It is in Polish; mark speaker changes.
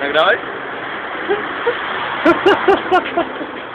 Speaker 1: Nagrałeś?